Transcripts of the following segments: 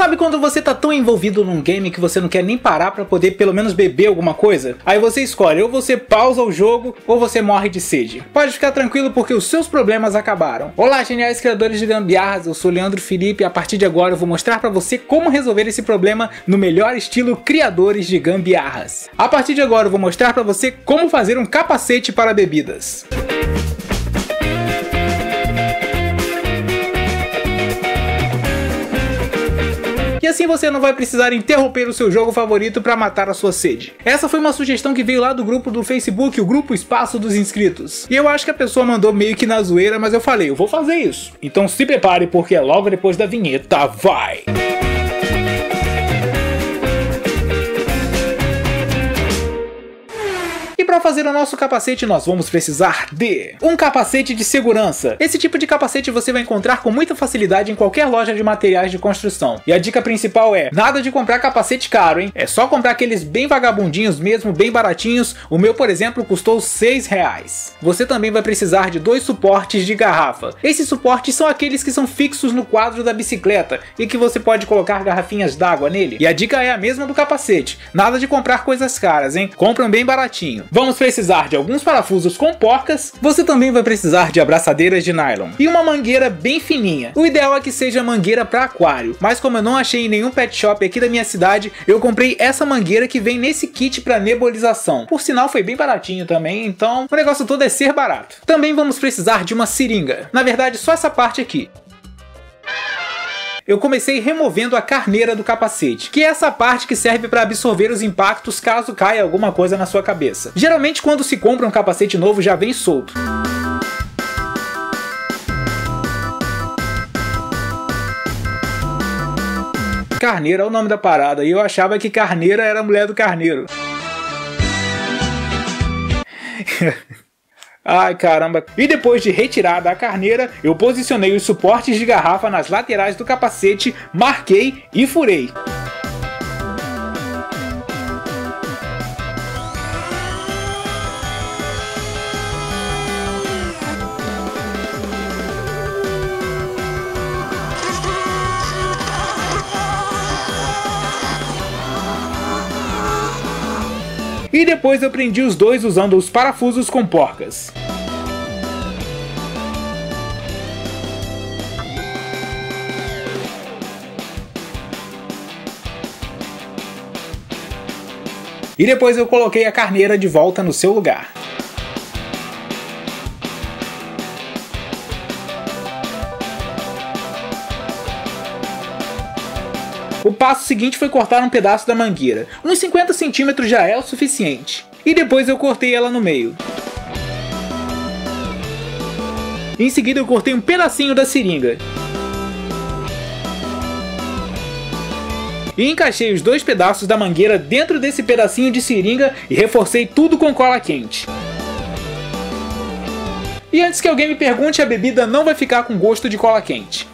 Sabe quando você tá tão envolvido num game que você não quer nem parar para poder pelo menos beber alguma coisa? Aí você escolhe, ou você pausa o jogo, ou você morre de sede. Pode ficar tranquilo porque os seus problemas acabaram. Olá, geniais criadores de gambiarras, eu sou Leandro Felipe e a partir de agora eu vou mostrar para você como resolver esse problema no melhor estilo criadores de gambiarras. A partir de agora eu vou mostrar para você como fazer um capacete para bebidas. Assim você não vai precisar interromper o seu jogo favorito para matar a sua sede. Essa foi uma sugestão que veio lá do grupo do Facebook, o grupo Espaço dos Inscritos. E eu acho que a pessoa mandou meio que na zoeira, mas eu falei, eu vou fazer isso. Então se prepare porque é logo depois da vinheta, vai! Para fazer o nosso capacete nós vamos precisar de um capacete de segurança. Esse tipo de capacete você vai encontrar com muita facilidade em qualquer loja de materiais de construção. E a dica principal é, nada de comprar capacete caro, hein? É só comprar aqueles bem vagabundinhos mesmo, bem baratinhos. O meu, por exemplo, custou 6 reais. Você também vai precisar de dois suportes de garrafa. Esses suportes são aqueles que são fixos no quadro da bicicleta e que você pode colocar garrafinhas d'água nele. E a dica é a mesma do capacete, nada de comprar coisas caras, hein? Compram bem baratinho. Vamos precisar de alguns parafusos com porcas, você também vai precisar de abraçadeiras de nylon e uma mangueira bem fininha. O ideal é que seja mangueira para aquário, mas como eu não achei em nenhum pet shop aqui da minha cidade, eu comprei essa mangueira que vem nesse kit para nebulização. Por sinal foi bem baratinho também, então o negócio todo é ser barato. Também vamos precisar de uma seringa, na verdade só essa parte aqui eu comecei removendo a carneira do capacete, que é essa parte que serve para absorver os impactos caso caia alguma coisa na sua cabeça. Geralmente quando se compra um capacete novo já vem solto. Carneira é o nome da parada, e eu achava que Carneira era a mulher do carneiro. Ai caramba! E depois de retirada a carneira, eu posicionei os suportes de garrafa nas laterais do capacete, marquei e furei. E depois eu prendi os dois usando os parafusos com porcas. E depois eu coloquei a carneira de volta no seu lugar. O passo seguinte foi cortar um pedaço da mangueira. Uns 50 centímetros já é o suficiente. E depois eu cortei ela no meio. Em seguida eu cortei um pedacinho da seringa. E encaixei os dois pedaços da mangueira dentro desse pedacinho de seringa e reforcei tudo com cola quente. E antes que alguém me pergunte, a bebida não vai ficar com gosto de cola quente.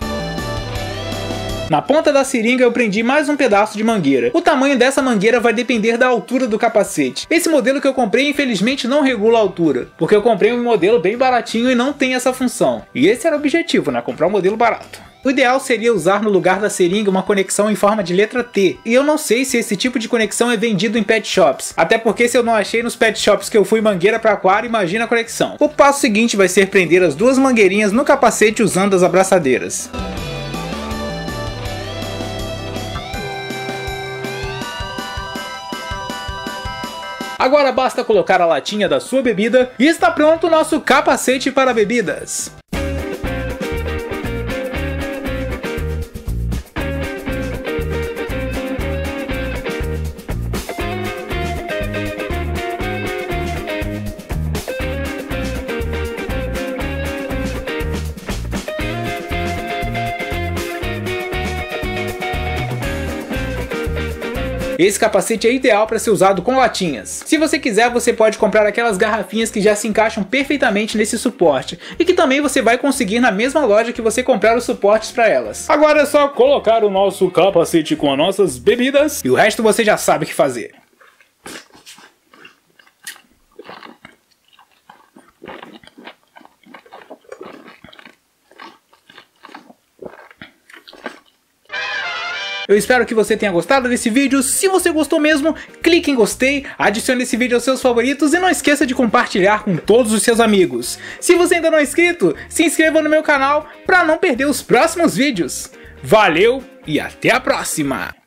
Na ponta da seringa eu prendi mais um pedaço de mangueira. O tamanho dessa mangueira vai depender da altura do capacete. Esse modelo que eu comprei infelizmente não regula a altura, porque eu comprei um modelo bem baratinho e não tem essa função. E esse era o objetivo, né? Comprar um modelo barato. O ideal seria usar no lugar da seringa uma conexão em forma de letra T. E eu não sei se esse tipo de conexão é vendido em pet shops. Até porque se eu não achei nos pet shops que eu fui mangueira para aquário, imagina a conexão. O passo seguinte vai ser prender as duas mangueirinhas no capacete usando as abraçadeiras. Agora basta colocar a latinha da sua bebida e está pronto o nosso capacete para bebidas. Esse capacete é ideal para ser usado com latinhas. Se você quiser, você pode comprar aquelas garrafinhas que já se encaixam perfeitamente nesse suporte e que também você vai conseguir na mesma loja que você comprar os suportes para elas. Agora é só colocar o nosso capacete com as nossas bebidas e o resto você já sabe o que fazer. Eu espero que você tenha gostado desse vídeo. Se você gostou mesmo, clique em gostei, adicione esse vídeo aos seus favoritos e não esqueça de compartilhar com todos os seus amigos. Se você ainda não é inscrito, se inscreva no meu canal para não perder os próximos vídeos. Valeu e até a próxima!